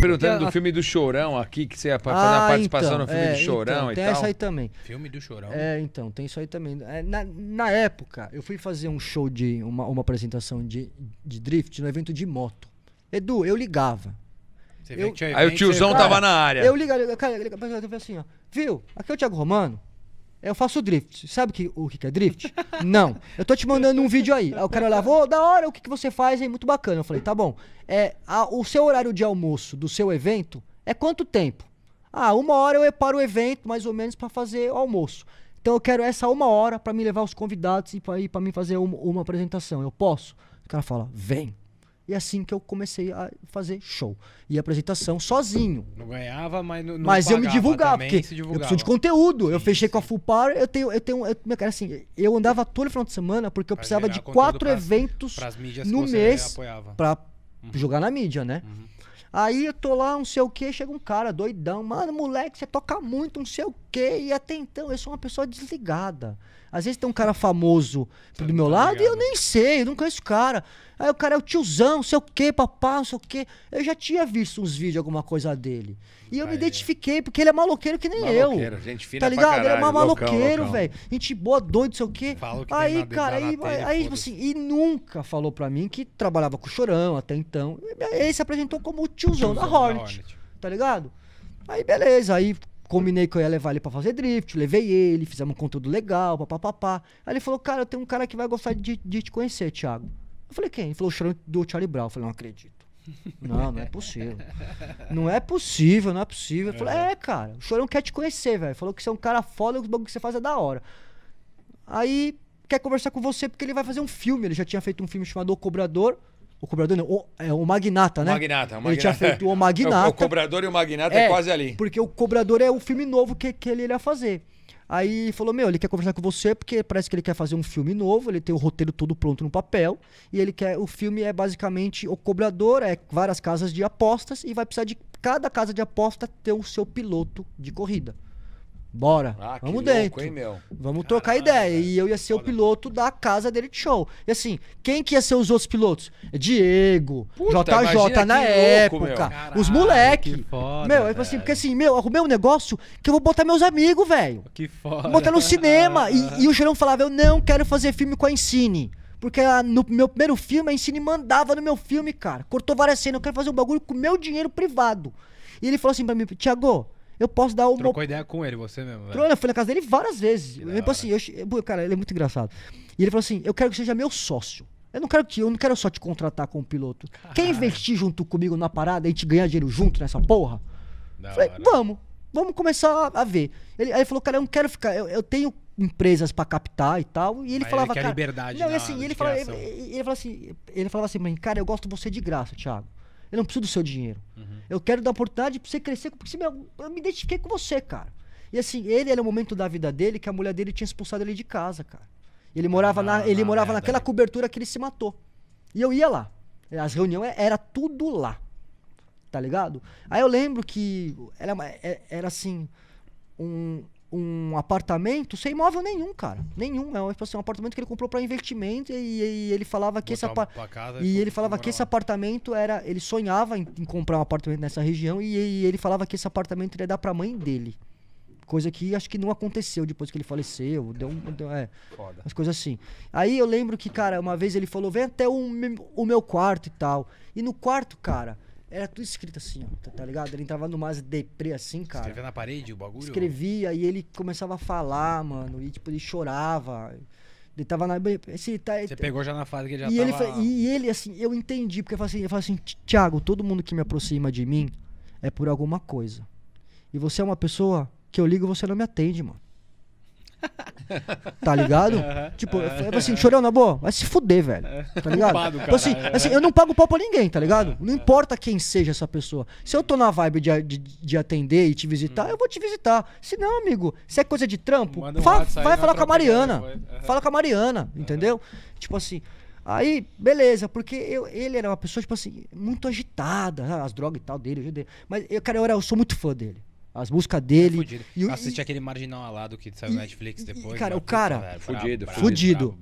Perguntando do filme do Chorão aqui, que você ia fa- fazer uma participação no filme é, do Chorão então, e tem tal. essa aí também. Filme do Chorão. É, então, tem isso aí também. É, na, na época, eu fui fazer um show de. uma, uma apresentação de, de drift no evento de moto. Edu, eu ligava. Você eu- vê que tinha Aí o evento, tiozão você- tava na área. Eu ligava, cara, eu ligava, eu falei assim, ó. Viu? Aqui é o Thiago Romano. Eu faço drift. Sabe que, o que é drift? Não. Eu tô te mandando um vídeo aí. Aí o cara olhava, ô, da hora, o que, que você faz aí? Muito bacana. Eu falei, tá bom. É, a- o seu horário de almoço do seu evento é quanto tempo? Ah, uma hora eu paro o evento, mais ou menos, pra fazer o almoço. Então eu quero essa uma hora pra me levar os convidados e pra mim fazer uma, uma apresentação. Eu posso? O cara fala, vem. E é assim que eu comecei a fazer show. E apresentação sozinho. Não ganhava, mas não, não Mas eu me divulgava, porque se eu divulgava. preciso de conteúdo. eu Sim, fechei com a sim. Full Power, eu tenho, eu tenho, eu, cara, assim, eu andava todo final de semana porque eu Pra precisava de quatro pras- eventos Pras no mês apoiava. pra jogar na mídia, né? Aí eu tô lá, não sei o que, chega um cara doidão, mano, moleque, você toca muito, não sei o que, e até então eu sou uma pessoa desligada. Às vezes tem um cara famoso Você do meu tá lado e eu ligado. nem sei, eu não conheço o cara. Aí o cara é o tiozão, não sei o que, papá, não sei o que. Eu já tinha visto uns vídeos, alguma coisa dele. E eu me identifiquei, porque ele é maloqueiro que nem Maloqueiro, eu. gente fina Tá ligado? Ele é loucão, maloqueiro, velho. Gente boa, doido, não sei o quê. Aí, cara, na aí, telha, aí, tipo assim, e nunca falou pra mim que trabalhava com Chorão até então. Ele se apresentou como o tiozão, da Tiozão da Hornet, Hornet. tá ligado? Aí, beleza, aí combinei que eu ia levar ele pra fazer drift, levei ele, fizemos um conteúdo legal, papapá. Aí ele falou, cara, eu tenho um cara que vai gostar de, de te conhecer, Thiago. Eu falei, quem? Ele falou, o Chorão do Charlie Brown. Eu falei, não acredito. Não, não é possível. Não é possível, não é possível. Eu falei, é, cara, o Chorão quer te conhecer, velho. Falou que você é um cara foda, que o bagulho que você faz é da hora. Aí quer conversar com você porque ele vai fazer um filme. Ele já tinha feito um filme chamado O Cobrador. O Cobrador não, o, é o Magnata, né? Magnata, o Ele tinha Magnata. feito o Magnata. O, o cobrador e o Magnata é, quase ali. Porque o Cobrador é o filme novo que, que ele iria fazer. Aí falou, meu, ele quer conversar com você porque parece que ele quer fazer um filme novo, ele tem o roteiro todo pronto no papel, e ele quer, o filme é basicamente o cobrador, é várias casas de apostas, e vai precisar de cada casa de aposta ter o seu piloto de corrida. Bora, Ah, que vamos louco, dentro. hein, meu? Vamos trocar ideia. velho. E eu ia ser o piloto da casa dele de show. E assim, quem que ia ser os outros pilotos? Diego, Puta, JJ na louco, época. Caralho, os moleque. que foda, meu, é assim, porque assim, meu, arrumei um negócio que eu vou botar meus amigos, velho. Que foda. Vou botar no cinema. E, e o Chorão falava, eu não quero fazer filme com a Ensine. Porque no meu primeiro filme, a Ensine mandava no meu filme, cara. Cortou várias cenas. Eu quero fazer um bagulho com meu dinheiro privado. E ele falou assim pra mim, Tiago, eu posso dar uma Trocou ideia com ele, você mesmo, velho. Eu fui na casa dele várias vezes. Que hora. assim, eu, cara, ele é muito engraçado. E ele falou assim: eu quero que seja meu sócio. Eu não quero que eu não quero só te contratar como piloto. Quer investir junto comigo na parada e te ganhar dinheiro junto nessa porra? Da Falei, hora. vamos, vamos começar a, ver. Ele, aí ele falou, cara, eu não quero ficar. Eu, eu tenho empresas pra captar e tal. E ele Mas falava, ele quer cara. liberdade não, na- assim, ele, falava, ele, ele falava assim, ele falava assim, mim, cara, eu gosto de você de graça, Thiago. Eu não preciso do seu dinheiro. Uhum. Eu quero dar oportunidade pra você crescer, porque meu, eu me identifiquei com você, cara. E assim, ele era o momento da vida dele que a mulher dele tinha expulsado ele de casa, cara. Ele morava, na, na- ele na morava merda naquela cobertura que ele se matou. E eu ia lá. As reuniões era tudo lá. Tá ligado? Aí eu lembro que era, é- era assim, um, um apartamento sem imóvel nenhum, cara. Nenhum. É um, tipo assim, um apartamento que ele comprou pra investimento e, e ele falava que esse Botar apa- pra casa e ele falava que esse lá. apartamento era. Ele sonhava em, em comprar um apartamento nessa região e, e ele falava que esse apartamento ia dar pra mãe dele. Coisa que acho que não aconteceu depois que ele faleceu. Deu, um- deu- é, Foda. umas coisas assim. Aí eu lembro que, cara, uma vez ele falou: vem até o, o meu quarto e tal. E no quarto, cara, era tudo escrito assim, ó, tá, tá ligado? Ele entrava numa deprê assim, cara. Escreveu na parede o bagulho? Escrevia e ele começava a falar, mano. E tipo, ele chorava. Ele tava na. Esse, tá, Você pegou já na fase que ele já e, ele, tava... fa- e ele, assim, eu entendi, porque eu falei assim, eu assim, Tiago, todo mundo que me aproxima de mim é por alguma coisa. E você é uma pessoa que eu ligo e você não me atende, mano. Tá ligado? tipo, eu falei assim, chorão, na boa, vai se fuder, velho. Tá ligado? Culpado, Tipo assim, assim, eu não pago pau pra ninguém, tá ligado? Não importa quem seja essa pessoa. Se eu tô na vibe de, de, de atender e te visitar, eu vou te visitar. Se não, amigo, se é coisa de trampo, um fa- vai falar com a Mariana. Aham. Fala com a Mariana, entendeu? Tipo assim. Aí, beleza, porque eu, ele era uma pessoa, tipo assim, muito agitada, as drogas e tal dele, dele. Mas, eu, cara, eu, era, eu sou muito fã dele. As músicas dele. Fudido. e Assisti aquele Marginal Alado que saiu e- no Netflix e- depois. cara, mas, o cara- Fudido, fudido.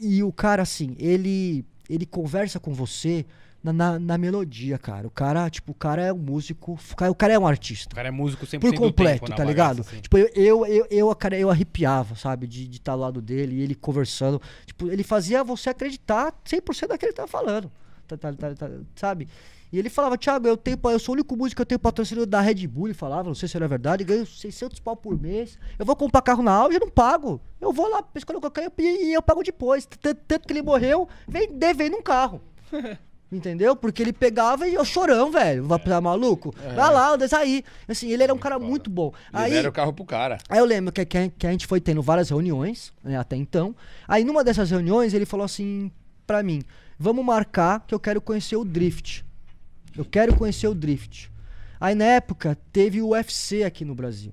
e, o, e cara, assim, ele, ele conversa com você na, na, na melodia, cara. O cara, tipo, o cara é um músico, o cara, é um artista. O cara é músico 100% Por completo, tempo na tá bagaça, ligado? assim. Tipo, eu, eu, eu, eu, cara, eu arrepiava, sabe? De estar ao lado dele e ele conversando. Tipo, ele fazia você acreditar 100% daquilo que ele tava falando. Tá, tá, tá, tá, sabe? E ele falava, Thiago, eu, tenho, eu sou o único músico que eu tenho patrocínio da Red Bull. Ele falava, não sei se era verdade, ganho 600 pau por mês. Eu vou comprar carro na Audi, eu não pago. Eu vou lá, escolho qualquer e, e eu pago depois. Tanto que ele morreu, vem devendo um carro. Entendeu? Porque ele pegava e eu chorão, velho. Vai tá maluco? Vai lá, desce aí. Assim, ele era um cara muito bom. Aí, Libera o carro pro cara. Aí eu lembro que, que, que a gente foi tendo várias reuniões, né, até então. Aí numa dessas reuniões ele falou assim pra mim: vamos marcar que eu quero conhecer o Drift. Eu quero conhecer o Drift. Aí na época teve o UFC aqui no Brasil.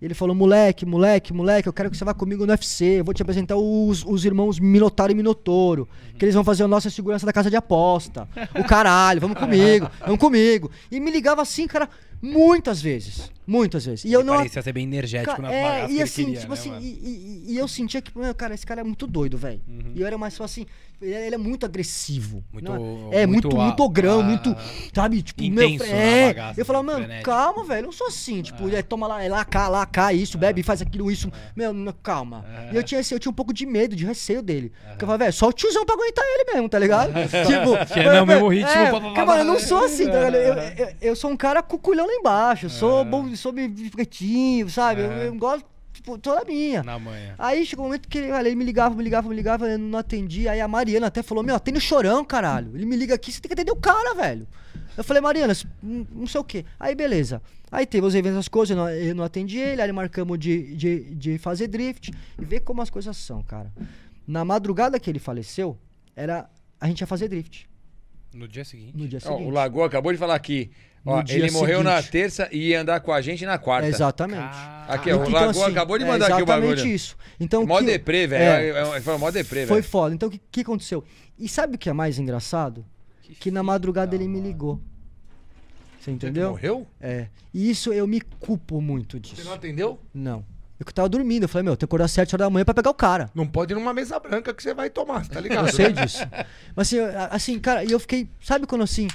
Ele falou: moleque, moleque, moleque, eu quero que você vá comigo no UFC. Eu vou te apresentar os, os irmãos Minotauro e Minotouro. Que eles vão fazer a nossa segurança da casa de aposta. O caralho, vamos comigo, vamos comigo. E me ligava assim, cara, muitas vezes. Muitas vezes. E eu não. parecia ser bem energético Ca- nas é, e assim, queria, tipo né, assim, e, e- e eu sentia que, meu, cara, esse cara é muito doido, velho. E eu era mais só assim, ele, ele é muito agressivo. Muito- não é? É, muito, muito muito, a- ogrão, a- muito, sabe, tipo, intenso meu, na é. bagaça, eu falava, assim, mano, frenético. calma, velho, eu não sou assim, tipo, é, toma lá, é lá, cá, lá, cá, isso, bebe, faz aquilo, isso. Meu, não, calma. E eu tinha, assim, eu tinha um pouco de medo, de receio dele. Porque eu falava, velho, só o tiozão pra aguentar ele mesmo, tá ligado? tipo, Que é velho, mesmo ritmo, é, mano, eu não sou assim, tá ligado? Eu, eu, eu sou um cara cuculhão lá embaixo, sou bom, sou pretinho, sabe? Eu, eu gosto, tipo, toda minha. Na manhã. Aí chegou um momento que olha, ele me ligava, me ligava, me ligava, eu não atendi. Aí a Mariana até falou: Meu, atende o chorão, caralho. Ele me liga aqui, você tem que atender o cara, velho. Eu falei, Mariana, não sei o quê. Aí beleza. Aí teve os eventos, as coisas, eu não, eu não atendi ele, aí marcamos de, de, de fazer drift. E ver como as coisas são, cara. Na madrugada que ele faleceu, era. A gente ia fazer drift. No dia seguinte. No dia Ó, seguinte. o Lagoa acabou de falar aqui. Ó, ele morreu na terça e ia andar com a gente na quarta. Exatamente. Cara, Aqui, ó, o Então, Lagoa assim, acabou de é mandar aqui o bagulho. Exatamente isso. Então, Mó que- deprê, velho. é. É, é, Foi mó deprê, Foi foda. Então o que, que aconteceu? E sabe o que é mais engraçado? Que, na madrugada ele me ligou. Você entendeu? Morreu? É. E isso eu me culpo muito disso. Você não atendeu? Não. Eu que tava dormindo, eu falei, meu, eu tenho que acordar às 7 horas da manhã pra pegar o cara. Não pode ir numa mesa branca que você vai tomar, tá ligado? Eu sei disso. Mas assim, assim, cara, e eu fiquei, sabe quando assim?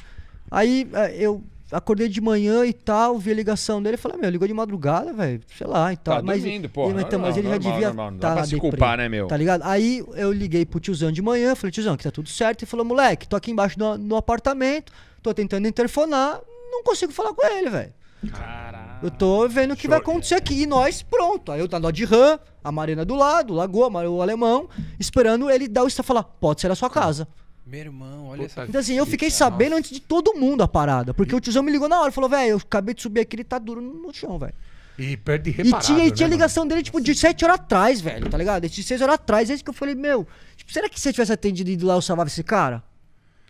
Aí eh, eu acordei de manhã e tal, vi a ligação dele e falei, meu, ligou de madrugada, velho, sei lá e tal. Tá mas, dormindo, porra, Mas, então, mas ele normal, já devia normal, não tá dá pra lá se deprê, culpar, né, meu? Tá ligado? Aí eu liguei pro tiozão de manhã, falei, tiozão, que tá tudo certo. Ele falou, moleque, tô aqui embaixo no, no apartamento, tô tentando interfonar, não consigo falar com ele, velho. Caralho. Eu tô vendo o que vai acontecer aqui. E nós, pronto. Aí eu na de RAM, a Marina do lado, o Lagoa, o alemão, esperando ele dar o e falar, pode ser a sua casa. Meu irmão, olha essa. Então assim, eu fiquei sabendo antes de todo mundo a parada. Porque o tiozão me ligou na hora, falou, velho, eu acabei de subir aqui, ele tá duro no chão, velho. E perde E reparado, tinha, e né, tinha mano? ligação dele, tipo, de 7 horas atrás, velho, tá ligado? De 6 horas atrás. É isso que eu falei, meu, tipo, será que se eu tivesse atendido e ido lá, eu salvava esse cara?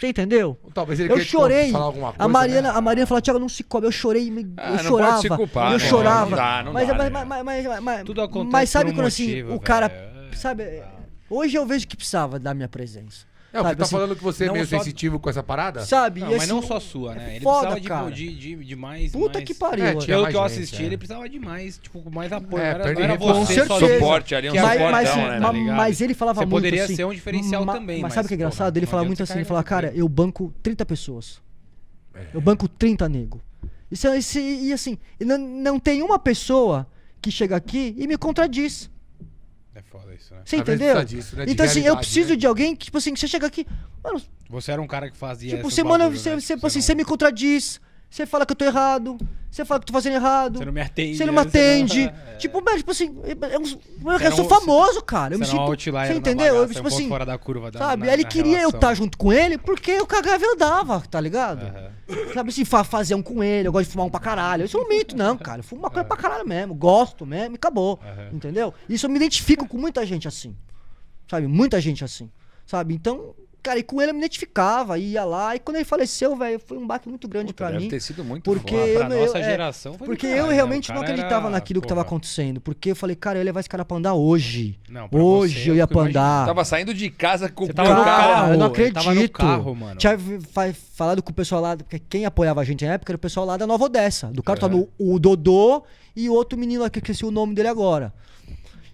Você entendeu? Talvez ele Eu chorei. falar alguma coisa, a Mariana, né? a Mariana falou, Thiago, não se cobre. Eu chorei, me- Ah, eu não pode chorava. se culpar, eu não, chorava. não dá, não mas, dá, mas, né? mas, mas, mas, Tudo acontece mas sabe por um quando assim, motivo, o cara, velho. sabe, hoje eu vejo que precisava da minha presença. É, você sabe, tá assim, falando que você é não meio só- sensitivo com essa parada? Sabe? Não, mas não assim, só sua, né? Ele foda, precisava cara. de, de, de, de mais. Puta mais... que pariu. É, Pelo mais que eu gente, assisti, é. ele precisava de mais, tipo, mais apoio. É, não era, não era você certeza. Suporte ali, um é mas, suportão, mas, né? tá mas ele falava Você muito poderia assim, ser um diferencial ma- também, Mas sabe o que é engraçado? ele não falava muito você assim, ele falava, cara, eu banco 30 pessoas. É. Eu banco 30 nego. Isso, é- isso- e assim, não, não tem uma pessoa que chega aqui e me contradiz. É foda isso, né? Você Às entendeu? disso, né? Então assim, eu preciso né? de alguém que, tipo assim, que você chega aqui, mano, Você era um cara que fazia. tipo, manda, bagulho, você, né? você, Tipo, assim, não- você me contradiz, você fala que eu tô errado, você fala que eu tô fazendo errado. Você não me atende. Você não me né? atende. É. Tipo, mas, tipo assim, é eu, Você era sou famoso, cara. Eu me sinto. Você entendeu? bagaça, Eu, tipo assim, fora da curva da, sabe? na- ele queria eu relação. estar junto com ele porque eu cagava e eu dava, tá ligado? Aham. Sabe assim, fa fazer um com ele, eu gosto de fumar um pra caralho. Isso eu não minto, não, cara. Eu fumo maconha pra caralho mesmo. Gosto mesmo e acabou. Aham. Entendeu? Isso eu me identifico com muita gente assim. Sabe? Muita gente assim. Sabe? Então, cara, e com ele eu me identificava, ia lá. E quando ele faleceu, velho, foi um baque muito grande deve mim. ter sido muito Porque foda. eu, pra eu- nossa é, geração foi Porque caralho, eu né? realmente não acreditava era- naquilo que tava porra. acontecendo. Porque eu falei, cara, eu ia levar esse cara pra andar hoje. Não, pra hoje você, eu ia fico pra andar. Tava saindo de casa com o tava cara. no carro, eu não ele acredito. tava no carro, mano. Tinha falado com o pessoal lá, porque quem apoiava a gente na época era o pessoal lá da Nova Odessa. Do cara É. tava no, o Dodô e o outro menino lá que eu esqueci o nome dele agora.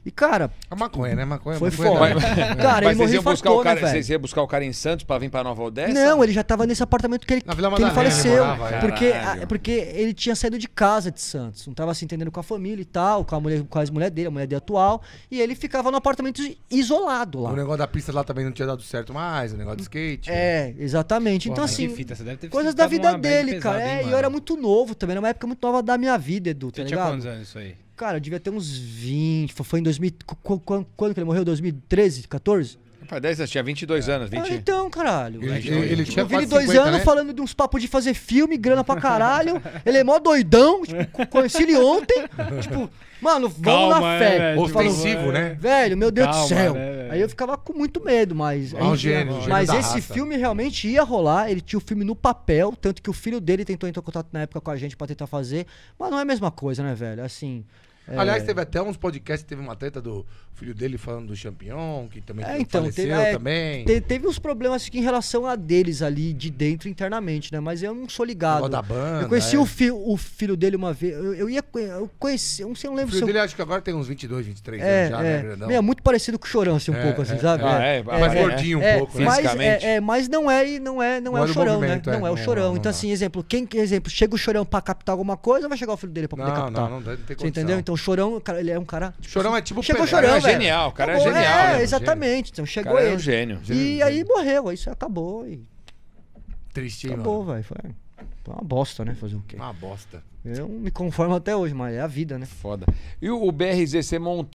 E, cara, A maconha, né? Maconha, Foi maconha foda. não. Cara, Mas ele morreu buscar o infartou, cara, né, vocês iam buscar o cara em Santos pra vir pra Nova Odessa? Não, ele já tava nesse apartamento que ele, Na Vila que ele faleceu. morava, é. porque, a- porque ele tinha saído de casa de Santos. Não tava se entendendo com a família e tal, com a mulher, com as mulheres dele, a mulher dele atual. E ele ficava no apartamento isolado lá. O negócio da pista lá também não tinha dado certo mais, o negócio de skate. É, exatamente. Pô, então, assim, fita, coisas da vida dele, pesada, cara. hein, É, e eu era muito novo também, era uma época muito nova da minha vida, Edu, tá Você tinha ligado? quantos anos isso aí? Cara, eu devia ter uns 20. Foi em 2000. qu- qu- Quando que ele morreu? 2013, 14? Rapaz, 10 anos, tinha 22 anos, 20. Ah, então, caralho. Ele, ele, ele tinha Eu vi ele quase dois 50, anos né? falando de uns papos de fazer filme, grana pra caralho. ele é mó doidão. Tipo, co- conheci ele ontem. Tipo, mano, vamos Calma, na né, fé. falo, Ofensivo, né? Velho, meu Deus Calma, do céu. né? Aí eu ficava com muito medo, mas. Ah, um aí- gênio, um gênio mas esse raça. filme realmente ia rolar. Ele tinha o filme no papel, tanto que o filho dele tentou entrar em contato na época com a gente pra tentar fazer. Mas não é a mesma coisa, né, velho? Assim. É- Aliás, teve até uns podcasts, teve uma treta do filho dele falando do Champignon, que também É, então, faleceu teve, é, também. te- teve uns problemas em relação a deles ali de dentro internamente, né? Mas eu não sou ligado. Da banda, eu conheci é. o, fi- o filho dele uma vez. Eu, eu ia. Eu conheci. Eu não sei, eu não O lembro filho se eu. dele acho que agora tem uns 22, 23 É, anos já, né, é. grandão? Meu, é muito parecido com o Chorão, assim, um É, pouco, assim, é, sabe? Ah, é, mais é, gordinho um é, pouco, né? mas, Fisicamente. é, é, mas não é, não é, não, Não é é o chorão, né? é. Não é o chorão. então, assim, exemplo, quem, exemplo, chega o chorão pra captar alguma coisa, vai chegar o filho dele pra poder Não, captar. não, não, não tem Você entendeu? Então o chorão, cara, ele é um cara. tipo, Chorão é tipo Chegou o Pelé. chorão, é genial, o cara é Acabou, genial, É, né? exatamente. Então chegou cara é um ele. gênio. E Gênio, aí morreu, isso acabou. E Tristinho, acabou, velho. Foi, uma bosta, né? Fazer o quê? Uma bosta. Eu me conformo até hoje, mas é a vida, né? Foda. E o o BRZ, você montou